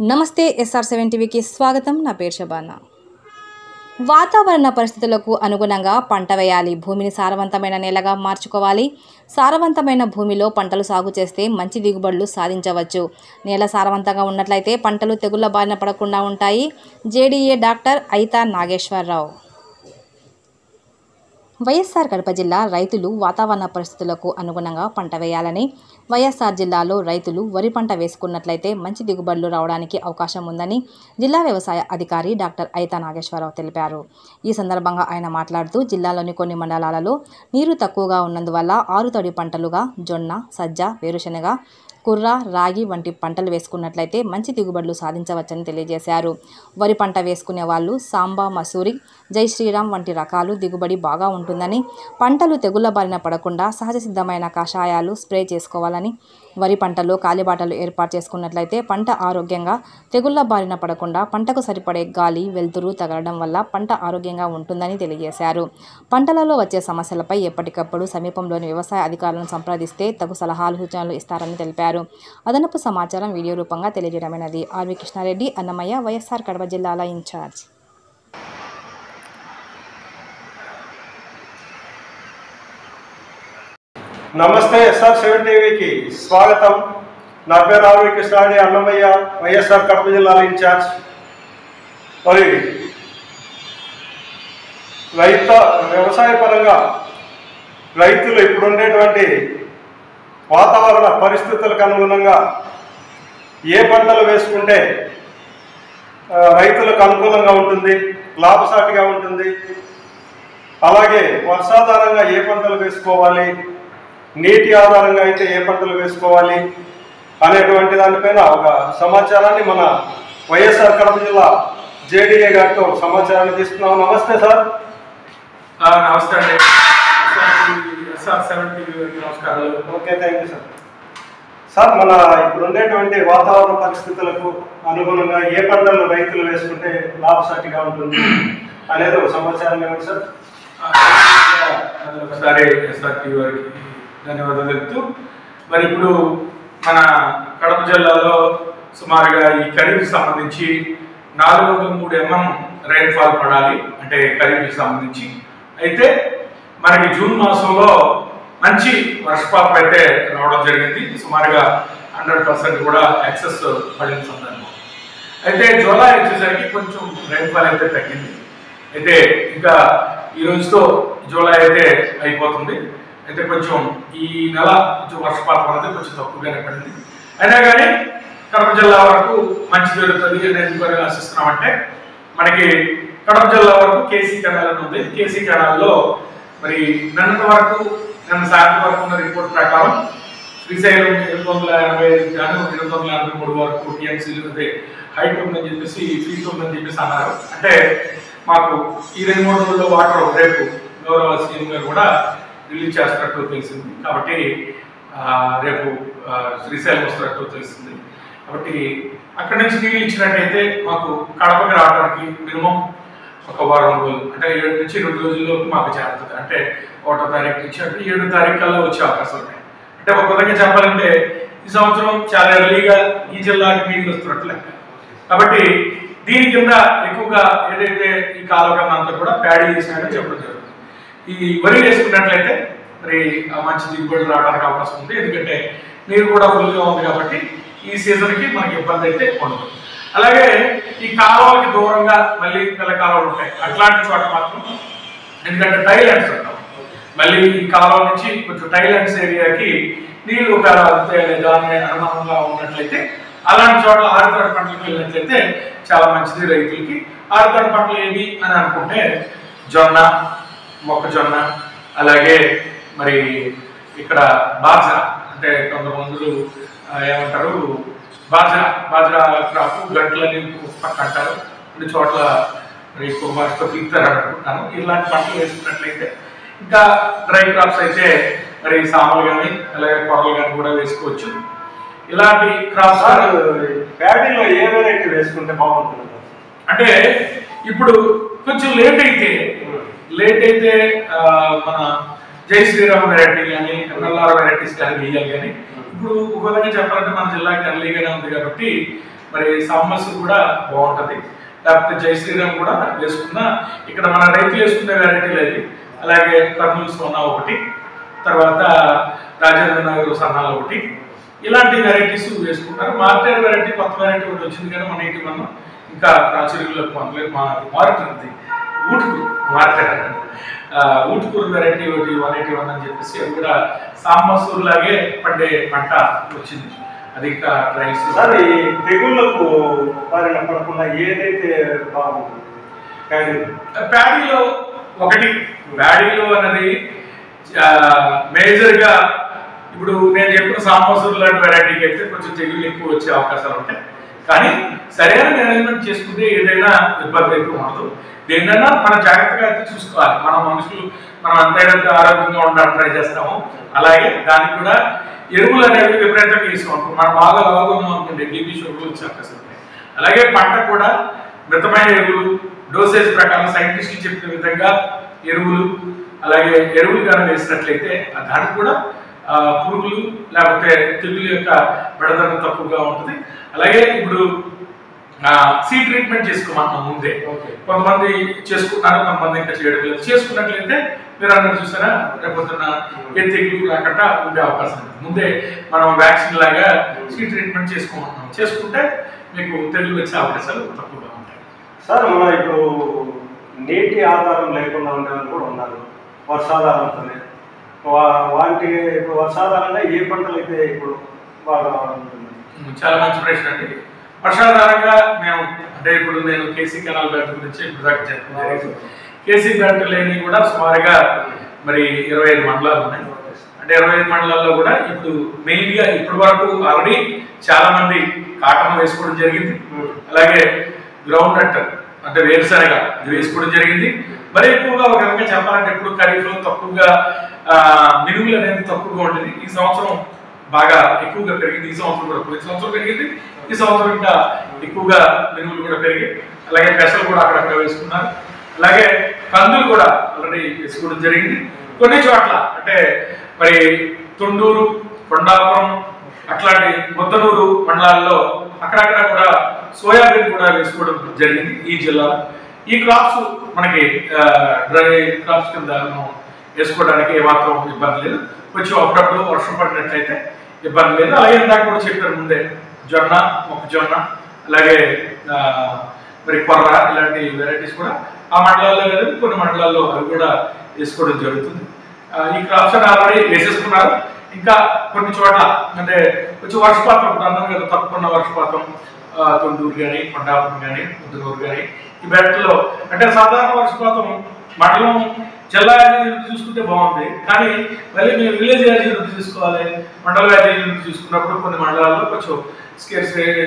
నమస్తే SR seven టీవీకి స్వాగతం. నా పేరు శబానా. వాతావరణ పరిస్థితులకు అనుగుణంగా పంట వేయాలి. భూమిని సారవంతమైన నేలగా మార్చుకోవాలి. సారవంతమైన భూమిలో పంటలు సాగు చేస్తే మంచి దిగుబడులు సాధించవచ్చు. నేల సారవంతంగా ఉన్నట్లయితే పంటలు తెగుళ్ళ బారిన పడకుండా ఉంటాయి. జేడీఏ డాక్టర్ అయితా నాగేశ్వరరావు. వైఎస్ఆర్ కడప జిల్లా రైతులు వాతావరణ పరిస్థితులకు అనుగుణంగా పంట వేయాలని వైఎస్ఆర్ జిల్లాలో రైతులు వరి పంట వేసుకున్నట్లయితే మంచి దిగుబడులు రావడానికి అవకాశం ఉందని జిల్లా వ్యవసాయ అధికారి డాక్టర్ ఐతా నాగేశ్వరరావు తెలిపారు. ఈ సందర్భంగా ఆయన మాట్లాడుతూ జిల్లాలోని కొన్ని మండలాలలో నీరు తక్కువగా ఉన్నందువల్ల ఆరుతడి పంటలుగా జొన్న సజ్జ వేరుశెనగ కుర్ర రాగి వంటి పంటలు వేసుకున్నట్లయితే మంచి దిగుబడులు సాధించవచ్చని తెలియజేశారు. వరి పంట వేసుకునే వాళ్ళు సాంబా మసూరి జై శ్రీరామ్ వంటి రకాలు దిగుబడి బాగా ఉంటుందని పంటలు తెగుళ్ళ బారిన పడకుండా సహజ సిద్ధమైన కషాయాలు స్ప్రే చేసుకోవాలని వరి పంటలో కాలిబాటలు ఏర్పాటు చేసుకున్నట్లయితే పంట ఆరోగ్యంగా తెగుళ్ళ బారిన పడకుండా పంటకు సరిపడే గాలి వెలుతురు తగలడం వల్ల పంట ఆరోగ్యంగా ఉంటుందని తెలియజేశారు. పంటలలో వచ్చే సమస్యలపై ఎప్పటికప్పుడు సమీపంలోని వ్యవసాయ అధికారులను సంప్రదిస్తే తగు సలహాలు సూచనలు ఇస్తారని తెలిపారు. అదనపు సమాచారం వీడియో రూపంగా తెలియజేయడమైనది. ఆర్వి కృష్ణారెడ్డి అన్నమయ్య వైఎస్ఆర్ కడప జిల్లాల ఇన్ఛార్జ్. నమస్తే ఎస్ఆర్ సెవెన్ టీవీకి స్వాగతం. నా పేరు ఆర్వి కృష్ణారెడ్డి అన్నమయ్య వైఎస్ఆర్ కడప జిల్లాల ఇన్ఛార్జ్. మరి రైత వ్యవసాయ పరంగా రైతులు ఇప్పుడుండేటువంటి వాతావరణ పరిస్థితులకు అనుగుణంగా ఏ పంటలు వేసుకుంటే రైతులకు అనుకూలంగా ఉంటుంది లాభసాటిగా ఉంటుంది. అలాగే వర్షాధారంగా ఏ పంటలు వేసుకోవాలి నీటి ఆధారంగా అయితే ఏ పంటలు వేసుకోవాలి అనేటువంటి దానిపైన ఒక సమాచారాన్ని మన వైఎస్ఆర్ కడప జిల్లా జేడీఏ గారితో సమాచారాన్ని తీసుకున్నాం నమస్తే సార్. నమస్తే అండి. సెవెన్ టీవీ నమస్కారాలు okay thank you sir. Sir మన ఇప్పుడు ఉండేటువంటి వాతావరణ పరిస్థితులకు అనుగుణంగా ఏ పంటలు రైతులు వేసుకుంటే లాభసాటిగా ఉంటుంది అనేది ఒక సమాచారం ఇవ్వండి సార్? ఒకసారి ఎస్ఆర్ టీవీ వారికి ధన్యవాదాలు చెప్తూ మరి ఇప్పుడు మన కడప జిల్లాలో సుమారుగా ఈ ఖరీఫ్కి సంబంధించి నాలుగు వందల మూడు ఎంఎం రైన్ఫాల్ పడాలి అంటే ఖరీఫ్కి సంబంధించి. అయితే మనకి జూన్ మాసంలో మంచి వర్షపాతం అయితే రావడం జరిగింది. సుమారుగా హండ్రెడ్ పర్సెంట్ కూడా యాక్సెస్ పడిన సందర్భం. అయితే జూలై వచ్చేసరికి కొంచెం రైన్ఫాల్ అయితే తగ్గింది. అయితే ఇంకా ఈ రోజుతో జూలై అయితే అయిపోతుంది. అయితే కొంచెం ఈ నెల కొంచెం వర్షపాతం అనేది కొంచెం తక్కువగానే పడింది. అయినా కానీ కడప జిల్లా వరకు మంచి జరుగుతుంది అని ఎందుకని ఆశిస్తున్నామంటే మనకి కడప జిల్లా వరకు కేసీ కెనాల్ ఉంది. కేసీ కెనాల్లో మరి నిన్నటి వరకు నిన్న సాయంత్రం వరకు ఉన్న రిపోర్ట్ ప్రకారం శ్రీశైలం ఎనిమిది వందల ఎనభై ఐదు కానీ ఎనిమిది వందల ఎనభై మూడు వరకు టీఎంసీలు అదే హైట్ ఉందని చెప్పేసి ఫీట్ ఉందని చెప్పేసి అన్నారు. అంటే మాకు ఈ రెండు మూడు రోజుల్లో వాటర్ రేపు గౌరవ సీఎం గారు కూడా రిలీజ్ చేస్తున్నట్టు తెలిసింది. కాబట్టి రేపు శ్రీశైలం వస్తున్నట్టు తెలిసింది. కాబట్టి అక్కడి నుంచి నీళ్ళు ఇచ్చినట్టయితే మాకు కడపకి రావడానికి మినిమం ఒక వారం రోజులు అంటే ఏడు నుంచి రెండు రోజుల్లోపు మాకు చేరుతుంది. అంటే ఒకటో తారీఖు నుంచి అంటే ఏడు తారీఖు కల్లా వచ్చే అవకాశం ఉన్నాయి. అంటే ఒక విధంగా చెప్పాలంటే ఈ సంవత్సరం చాలా ఎర్లీగా ఈ జిల్లాకి నీళ్ళు వస్తున్నట్టు లెక్క. కాబట్టి దీని కింద ఎక్కువగా ఏదైతే ఈ కాలక్రమం అంతా కూడా ప్యాడీ చేసినట్టు చెప్పడం జరుగుతుంది. ఈ వరి వేసుకున్నట్లయితే మరి మంచి దిగుబడి రావడానికి అవకాశం ఉంది. ఎందుకంటే నీరు కూడా ఫుల్గా ఉంది కాబట్టి ఈ సీజన్కి మనకి ఇబ్బంది అయితే ఉండదు. అలాగే ఈ కాలువలకి దూరంగా మళ్ళీ పిల్ల కాలువలు ఉంటాయి. అట్లాంటి చోట మాత్రం ఎందుకంటే టైలాండ్స్ ఉంటాం మళ్ళీ ఈ కాలువ నుంచి కొంచెం టైలాండ్స్ ఏరియాకి నీళ్ళు ఒక దాని అనుమానంగా ఉన్నట్లయితే అలాంటి చోట్ల ఆరుతడి పంటలకు వెళ్ళినట్లయితే చాలా మంచిది రైతులకి. ఆరుతడి పంటలు ఏవి అని అనుకుంటే జొన్న మొక్కజొన్న అలాగే మరి ఇక్కడ బాజ అంటే కొంతమందులు ఏమంటారు బాజరా బాజరా క్రాప్ గట్లని పక్క అంటారు కొన్ని చోట్ల మరి ఎక్కువ భాషతో పిలుస్తారు అనుకుంటున్నాను ఇలాంటి పంటలు వేసుకున్నట్లయితే ఇంకా డ్రై క్రాప్స్ అయితే మరి సామలు కానీ అలాగే కొర్రలు కానీ కూడా వేసుకోవచ్చు. ఇలాంటి క్రాప్స్ ప్యాడీలో ఏ వెరైటీ వేసుకుంటే బాగుంటుంది? అంటే ఇప్పుడు కొంచెం లేట్ అయితే లేట్ అయితే మన జై శ్రీరామ్ వెరైటీ కానీ ఎన్ఎల్ఆర్ వెరైటీస్ కానీ వేయాలి కానీ ఇప్పుడు ఒక విధంగా చెప్పాలంటే మన జిల్లాకి ఎర్లీగానే ఉంది కాబట్టి మరి సామస్ కూడా బాగుంటుంది. లేకపోతే జై శ్రీరామ్ కూడా వేసుకున్న ఇక్కడ మన రైతులు వేసుకునే వెరైటీలు అది అలాగే కర్నూలు సోనా ఒకటి తర్వాత రాజేంద్ర నగర్ సన్నాలు ఒకటి. ఇలాంటి వెరైటీస్ వేసుకుంటారు. మార్కెట్ వెరైటీ కొత్త వెరైటీ ఒకటి వచ్చింది కానీ మన ఇంటి మనం ఇంకా ప్రాచుర్యంలో పొందలేదు మా మారుతుంది ఊటుకు మార్కెట్ ఊటుకూరు వెరైటీ ఒకటి వన్ ఎయిటీ వన్ అని చెప్పేసి అది కూడా సాంబసూర్ లాగే పండే పంట వచ్చింది. అది ఇంకా రైస్ సార్ ఈ తెగుళ్ళకు బారిన పడకుండా ఏదైతే బాగుంటుంది ప్యాడీలో ఒకటి. ప్యాడీలో అన్నది మేజర్గా ఇప్పుడు నేను చెప్పిన సాంబాసూర్ లాంటి వెరైటీకి అయితే కొంచెం తెగులు ఎక్కువ వచ్చే అవకాశాలు ఉంటాయి. కానీ సరైన మేనేజ్మెంట్ చేసుకుంటే ఏదైనా ఇబ్బంది అయితే ఉండదు. దేన్నైనా మనం జాగ్రత్తగా అయితే చూసుకోవాలి. మన మనుషులు మనం అంతైనంత ఆరోగ్యంగా ఉండడానికి ట్రై చేస్తాము. అలాగే దానికి కూడా ఎరువులు అనేవి విపరీతంగా తీసుకుంటాం మనం బాగా లాగున్నాం అనుకోండి బీపీ షుగర్లు వచ్చే అలాగే పంట కూడా మితమైన ఎరువులు డోసేజ్ ప్రకారం సైంటిస్టులు చెప్పిన విధంగా ఎరువులు అలాగే ఎరువులు కానీ వేసినట్లయితే దానికి కూడా పురుగులు లేకపోతే తెగులు యొక్క బెడదన తక్కువగా ఉంటుంది. అలాగే ఇప్పుడు సీ ట్రీట్మెంట్ చేసుకోమన్నాం ముందే. కొంతమంది చేసుకుంటున్నారు కొంతమంది ఇంకా చేయడం లేదు. చేసుకున్నట్లయితే మీరు అందరూ చూసారా రేపొద్దున ఏ తెగులు రాకుండా ఉండే అవకాశం ఉంది. ముందే మనం వ్యాక్సిన్ లాగా సీ ట్రీట్మెంట్ చేసుకోమంటున్నాం. చేసుకుంటే మీకు తెగులు వచ్చే అవకాశాలు తక్కువగా ఉంటాయి. సార్ మన ఇప్పుడు నీటి ఆధారం లేకుండా ఉండేవాళ్ళు కూడా ఉన్నారు. వర్షాధారంతోనే. వాటి ఇప్పుడు వర్షాధారంగా ఏ పంటలు అయితే ఇప్పుడు బాగా ఉంటుంది? చాలా మంచి ప్రశ్న అండి. వర్షాధారంగా మేము అంటే ఇప్పుడు నేను కేసీ కెనాల్ బ్యాంక్ గురించి ఇప్పుడు దాకా కేసీ బ్యాంక్ లేని కూడా సుమారుగా మరి ఇరవై ఐదు మండలాలు ఉన్నాయి. అంటే ఇరవై ఐదు మండలాల్లో కూడా ఇప్పుడు మెయిన్గా ఇప్పటి వరకు ఆల్రెడీ చాలా మంది కాటన్ వేసుకోవడం జరిగింది. అలాగే గ్రౌండ్ నట్ అంటే వేరుశనగ ఇది వేసుకోవడం జరిగింది. మరి ఎక్కువగా ఒక రకంగా చెప్పాలంటే ఇప్పుడు ఖరీఫ్లో తక్కువగా మినుగులు అనేది తక్కువగా ఉండేది ఈ సంవత్సరం బాగా ఎక్కువగా పెరిగింది. ఈ సంవత్సరం కూడా ప్రతి సంవత్సరం పెరిగింది. ఈ సంవత్సరం ఇంకా ఎక్కువగా మినుములు కూడా పెరిగాయి. అలాగే పెసలు కూడా అక్కడక్కడ వేసుకున్నారు. అలాగే కందులు కూడా ఆల్రెడీ వేసుకోవడం జరిగింది. కొన్ని చోట్ల అంటే మరి తొండూరు కొండాపురం అట్లాంటి ముద్దనూరు మండలాల్లో అక్కడక్కడ కూడా సోయాబీన్ కూడా వేసుకోవడం జరిగింది ఈ జిల్లాలో. ఈ క్రాప్స్ మనకి డ్రై క్రాప్స్ కింద మనం వేసుకోవడానికి ఏమాత్రం ఇబ్బంది లేదు. కొంచెం అప్పుడప్పుడు వర్షం పడినట్లయితే ఇబ్బంది లేదు. అలాగే ఇందాక కూడా చెప్పారు ముందే జొన్న మొక్కజొన్న అలాగే మరి కొర్ర ఇలాంటి వెరైటీస్ కూడా ఆ మండలాల్లో లేదు కొన్ని మండలాల్లో అవి కూడా వేసుకోవడం జరుగుతుంది. ఈ క్రాప్స్ అని ఆల్రెడీ వేసేసుకున్నారు. ఇంకా కొన్ని చోట్ల అంటే కొంచెం వర్షపాతం ఇప్పుడు అన్నాను కదా తక్కువ వర్షపాతం తొండూరు కానీ కొండాపురం కానీ ముద్దునూరు కానీ ఈ బెల్ట్లో అంటే సాధారణ వర్షపాతం మండలం జిల్లా యాజీని చూసుకుంటే బాగుంది. కానీ మళ్ళీ మేము విలేజ్ యాజీని చూసుకోవాలి మండల యాజీని చూసుకున్నప్పుడు కొన్ని మండలాల్లో కొంచెం స్కేర్స్